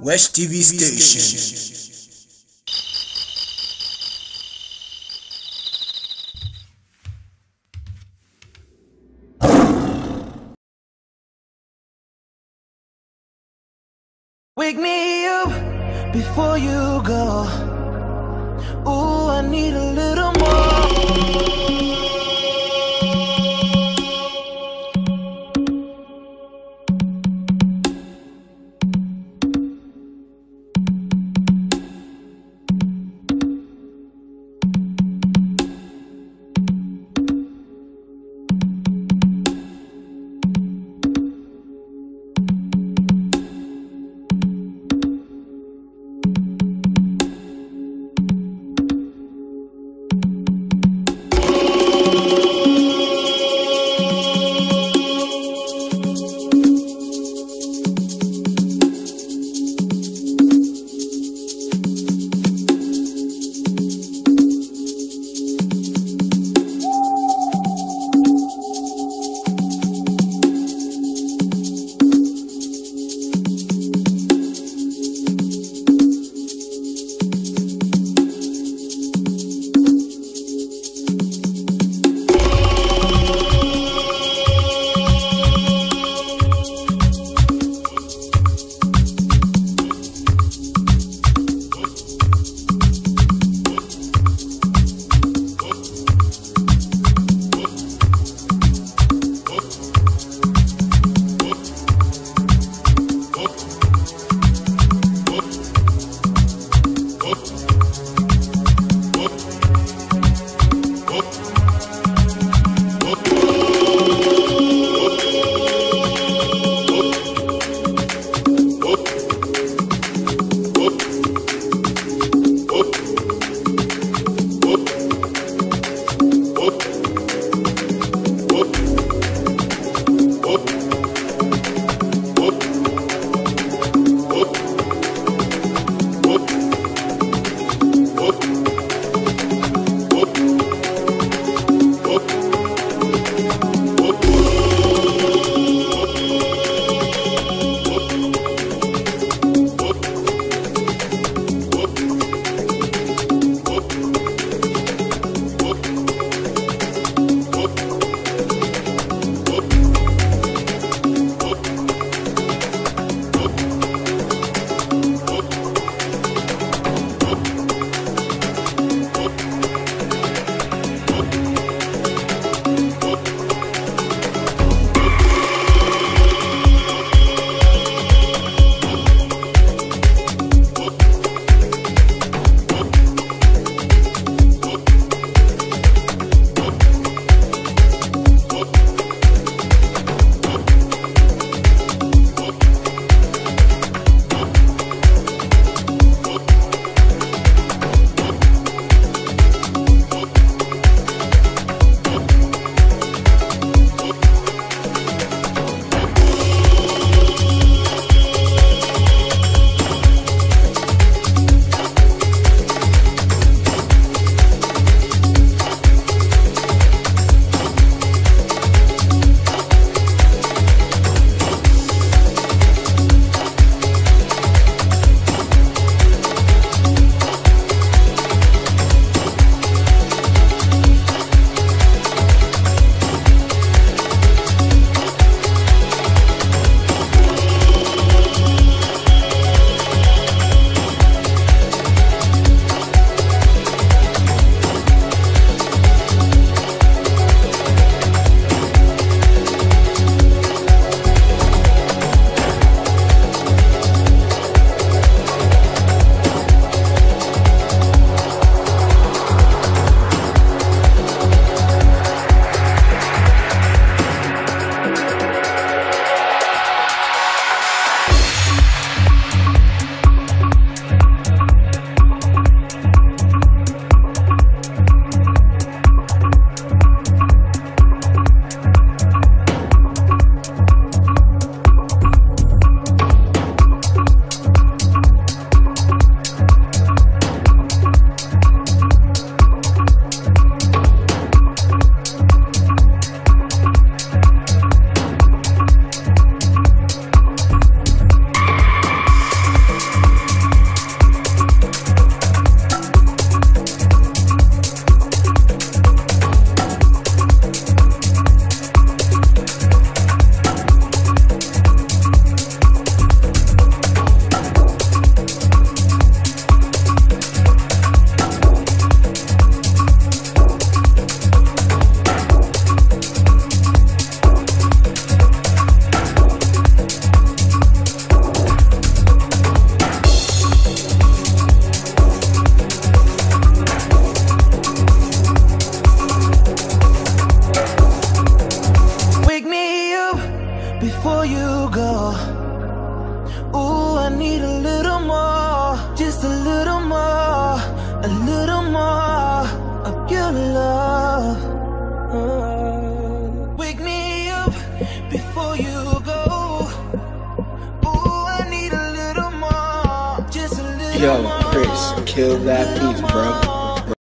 Wech TV Station. Wake me up before you go. Ooh, I need a little more. you go. Ooh, I need a little more Just a little more A little more Of your love. Uh, wake me up Before you go. Ooh, I need a little more Just a little Yo, Chris, kill that beat, bro.